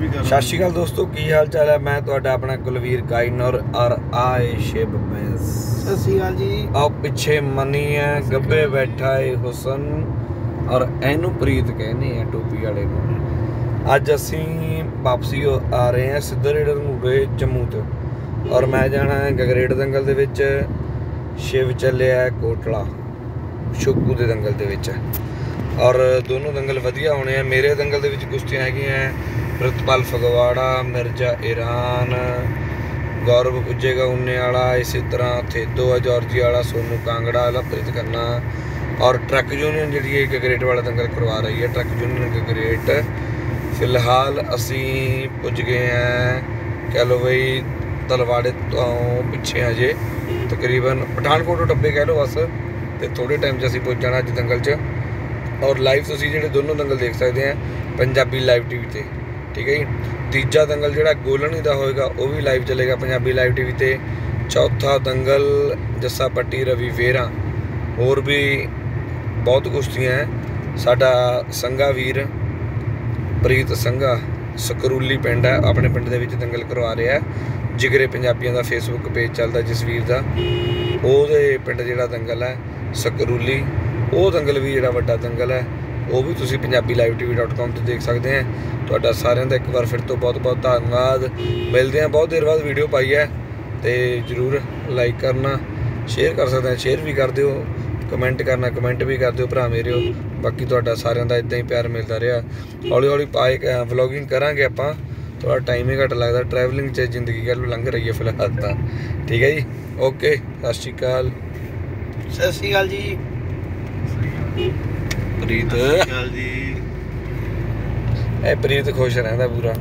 ਵੀ ਕਰ ਸਤਿ ਸ਼੍ਰੀ ਅਕਾਲ ਦੋਸਤੋ ਕੀ ਹਾਲ ਚਾਲ ਹੈ? ਮੈਂ ਤੁਹਾਡਾ ਆਪਣਾ ਕੁਲਵੀਰ ਗਾਇਨਰ ਔਰ ਆਏ ਸ਼ਿਬ ਮੈਸ ਸਤਿ ਸ਼੍ਰੀ ਅਕਾਲ ਜੀ। ਆਓ ਪਿੱਛੇ ਮਨੀ ਹੈ ਗੱਬੇ ਬੈਠਾ ਏ ਹੁਸਨ ਔਰ ਇਹਨੂੰ ਪ੍ਰੀਤ ਕਹਿੰਦੇ ਆ ਟੋਪੀ ਵਾਲੇ ਨੂੰ। ਅੱਜ ਅਸੀਂ ਵਾਪਸੀ ਹੋ- ਆ ਰਹੇ ਹਾਂ ਸਿੱਧਾ ਰੇਡਰ ਮੂਵੇ ਜੰਮੂ ਤੋਂ। ਔਰ ਮੈਂ ਜਾਣਾ ਹੈ ਗਗਰੇਟ ਦੰਗਲ ਦੇ ਵਿੱਚ। ਸ਼ਿਵ ਚੱਲਿਆ ਹੈ ਕੋਟਲਾ ਸ਼ੁਕੂ ਦੇ ਦੰਗਲ ਦੇ ਵਿੱਚ। ਔਰ ਦੋਨੋਂ ਦੰਗਲ ਵਧੀਆ ਹੋਣੇ ਆ। ਮੇਰੇ ਦੰਗਲ ਦੇ ਵਿੱਚ ਕੁਸ਼ਤੀਆਂ ਹੈਗੀਆਂ ਪ੍ਰਿਤਪਾਲ ਫਗਵਾੜਾ, ਮਿਰਜ਼ਾ ਈਰਾਨ ਗੌਰਵ ਪੁੱਜੇਗਾ ਉਨੇ ਵਾਲਾ ਇਸੇ ਤਰ੍ਹਾਂ ਥੇਦੋ ਆ ਜਾਰਜੀ ਵਾਲਾ ਸੋਨੂ ਕਾਂਗੜਾ, ਲਵਪ੍ਰੀਤ ਕਰਨਾ ਔਰ ਟਰੱਕ ਯੂਨੀਅਨ ਜਿਹੜੀ ਹੈ ਗਗਰੇਟ ਵਾਲਾ ਦੰਗਲ ਕਰਵਾ ਰਹੀ ਹੈ। Truck union Gagret. ਫਿਲਹਾਲ ਅਸੀਂ ਪੁੱਜ ਗਏ ਆ ਕਹ ਲਓ ਬਈ ਤਲਵਾੜੇ ਤੋਂ ਪਿੱਛੇ ਹਜੇ ਤਕਰੀਬਨ ਪਠਾਨਕੋਟ ਤੋਂ ਡੱਬੇ ਕਹਿ ਲਓ ਬਸ। ਤੇ ਥੋੜੇ ਟਾਈਮ 'ਚ ਅਸੀਂ ਪਹੁੰਚ ਜਾਣਾ ਅੱਜ ਦੰਗਲ 'ਚ। ਔਰ ਲਾਈਵ ਤੁਸੀਂ ਜਿਹੜੇ ਦੋਨੋਂ ਦੰਗਲ ਦੇਖ ਸਕਦੇ ਆ, ਪੰਜਾਬੀ ਲਾਈਵ ਟੀਵੀ ਤੇ, ਠੀਕ ਹੈ ਜੀ? ਤੀਜਾ ਦੰਗਲ ਜਿਹੜਾ ਗੋਲਣੀ ਦਾ ਹੋਏਗਾ, ਉਹ ਵੀ ਲਾਈਵ ਚੱਲੇਗਾ ਪੰਜਾਬੀ ਲਾਈਵ ਟੀਵੀ ਤੇ। ਚੌਥਾ ਦੰਗਲ ਜੱਸਾ ਪੱਟੀ, ਰਵੀ ਵੇਰਾ, ਹੋਰ ਵੀ ਬਹੁਤ ਕੁਸ਼ਤੀਆਂ ਹੈ। ਸਾਡਾ ਸੰਗਾ ਵੀਰ ਪ੍ਰੀਤ ਸੰਘਾ, ਸਕਰੂਲੀ ਪਿੰਡ ਹੈ, ਆਪਣੇ ਪਿੰਡ ਦੇ ਵਿੱਚ ਦੰਗਲ ਕਰਵਾ ਰਿਹਾ ਹੈ। ਜਿਗਰੇ ਪੰਜਾਬੀਆਂ ਦਾ ਫੇਸਬੁੱਕ ਪੇਜ ਚੱਲਦਾ ਜਸਵੀਰ ਦਾ। ਉਹਦੇ ਪਿੰਡ ਜਿਹੜਾ ਦੰਗਲ ਹੈ, ਸਕਰੂਲੀ। ਉਹ ਦੰਗਲ ਵੀ ਜਿਹੜਾ ਵੱਡਾ ਦੰਗਲ ਹੈ, ਉਹ ਵੀ ਤੁਸੀਂ ਪੰਜਾਬੀ ਲਾਈਵ ਪੰਜਾਬੀlivetv.com ਤੇ ਦੇਖ ਸਕਦੇ ਆ ਤੁਹਾਡਾ ਸਾਰਿਆਂ ਦਾ ਇੱਕ ਵਾਰ ਫਿਰ ਤੋਂ ਬਹੁਤ ਬਹੁਤ ਧੰਨਵਾਦ। ਮਿਲਦੇ ਆ ਬਹੁਤ ਦੇਰ ਬਾਅਦ ਵੀਡੀਓ ਪਾਈ ਹੈ, ਤੇ ਜਰੂਰ ਲਾਈਕ ਕਰਨਾ ਸ਼ੇਅਰ ਕਰ ਸਕਦੇ ਆ ਸ਼ੇਅਰ ਵੀ ਕਰ ਦਿਓ ਕਮੈਂਟ ਕਰਨਾ ਕਮੈਂਟ ਵੀ ਕਰ ਦਿਓ ਭਰਾ ਮੇਰਿਓ ਬਾਕੀ ਤੁਹਾਡਾ ਸਾਰਿਆਂ ਦਾ ਇਦਾਂ ਹੀ ਪਿਆਰ ਮਿਲਦਾ ਰਿਹਾ। ਹੌਲੀ ਹੌਲੀ ਪਾਏ ਵਲੌਗਿੰਗ ਕਰਾਂਗੇ ਆਪਾਂ। ਥੋੜਾ ਟਾਈਮ ਹੀ ਘੱਟ ਲੱਗਦਾ ਟਰੈਵਲਿੰਗ 'ਚ ਜ਼ਿੰਦਗੀ ਗੱਲ ਲੰਘ ਰਹੀ ਹੈ ਫਿਲਹਾਲ ਤਾਂ। ਠੀਕ ਹੈ ਜੀ ਓਕੇ ਸਤਿ ਸ਼੍ਰੀ ਅਕਾਲ। ਸਤਿ ਸ਼੍ਰੀ ਅਕਾਲ ਜੀ। ਪ੍ਰੀਤ। ਅਕਾਲ ਜੀ। ਇਹ ਪ੍ਰੀਤ ਖੁਸ਼ ਰਹਿੰਦਾ ਪੂਰਾ।